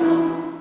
coração.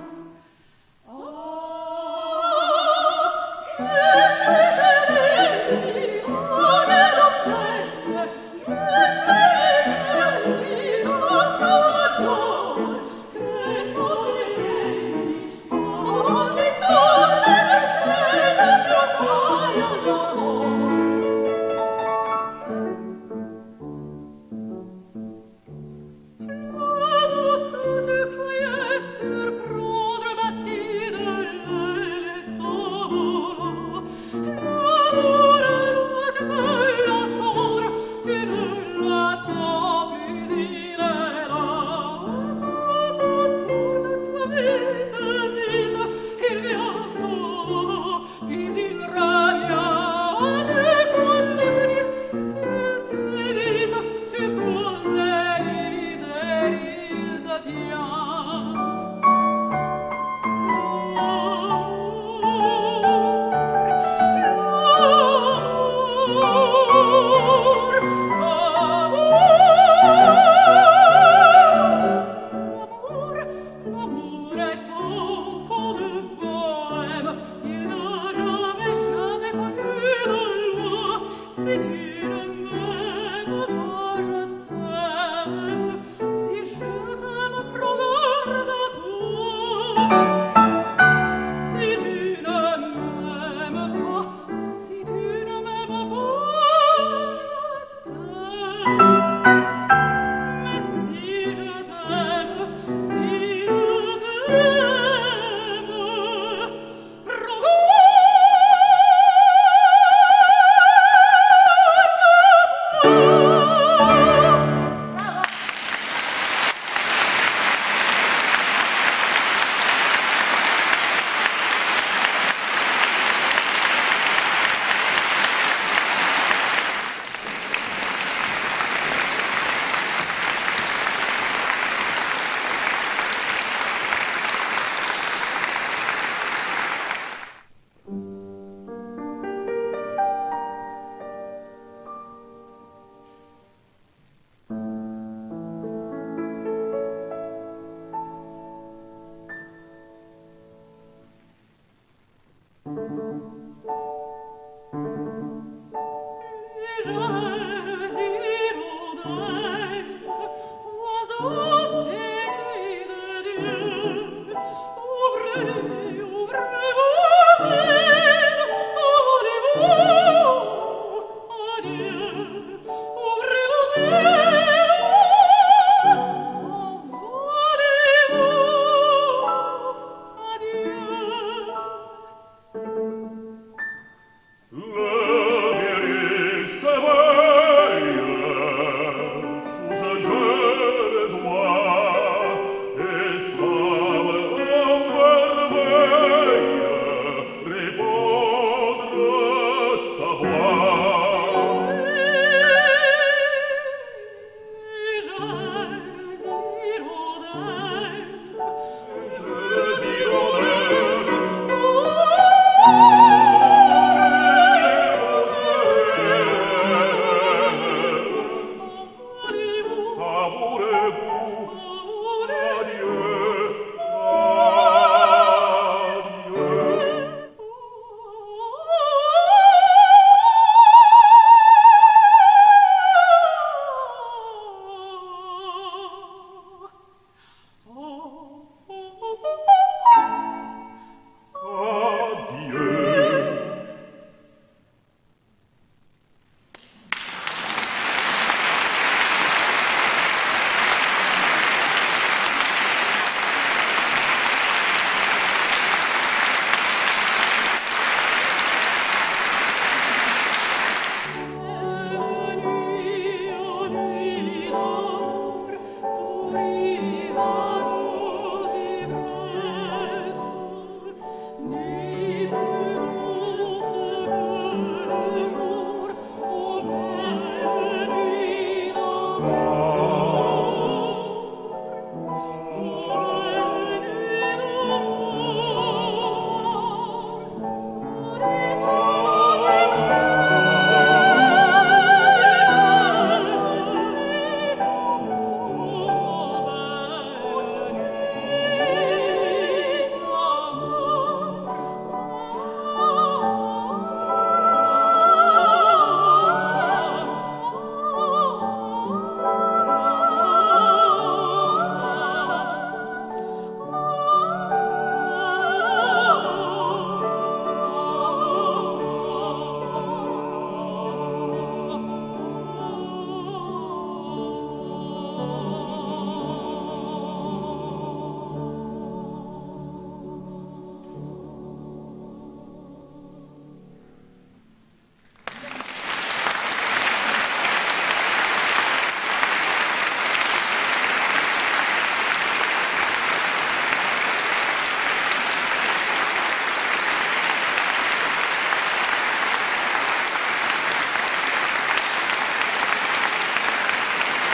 Oh